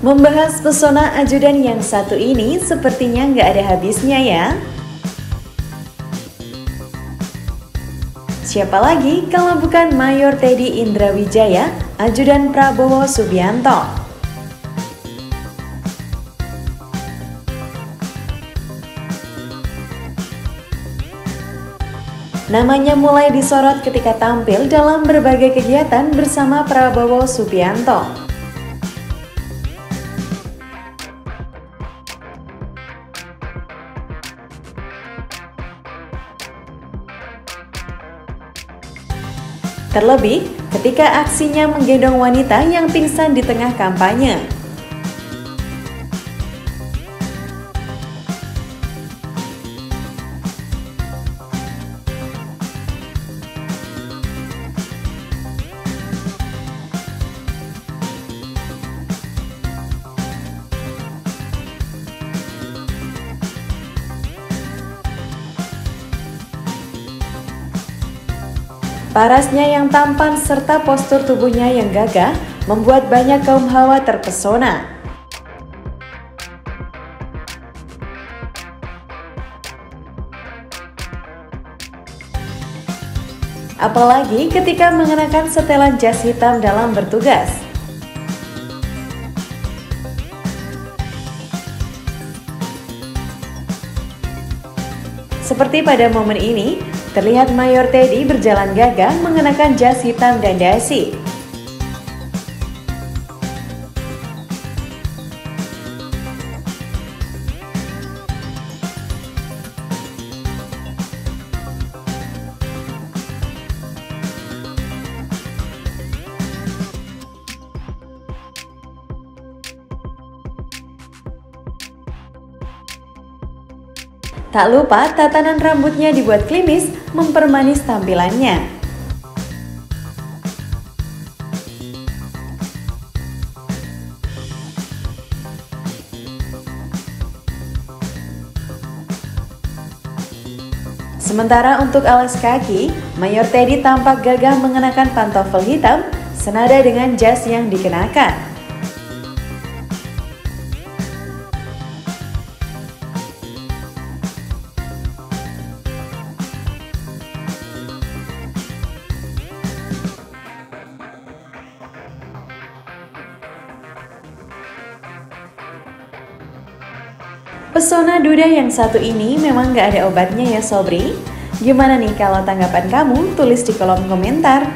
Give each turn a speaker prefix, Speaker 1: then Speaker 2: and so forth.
Speaker 1: Membahas pesona ajudan yang satu ini sepertinya nggak ada habisnya ya. Siapa lagi kalau bukan Mayor Teddy Indrawijaya, ajudan Prabowo Subianto. Namanya mulai disorot ketika tampil dalam berbagai kegiatan bersama Prabowo Subianto. Terlebih ketika aksinya menggendong wanita yang pingsan di tengah kampanye. Parasnya yang tampan serta postur tubuhnya yang gagah membuat banyak kaum hawa terpesona. Apalagi ketika mengenakan setelan jas hitam dalam bertugas. Seperti pada momen ini, Terlihat Mayor Teddy berjalan gagah mengenakan jas hitam dan dasi. Tak lupa tatanan rambutnya dibuat klimis mempermanis tampilannya. Sementara untuk alas kaki, Mayor Teddy tampak gagah mengenakan pantofel hitam senada dengan jas yang dikenakan. Pesona Duda yang satu ini memang gak ada obatnya ya Sobri. Gimana nih kalau tanggapan kamu? Tulis di kolom komentar.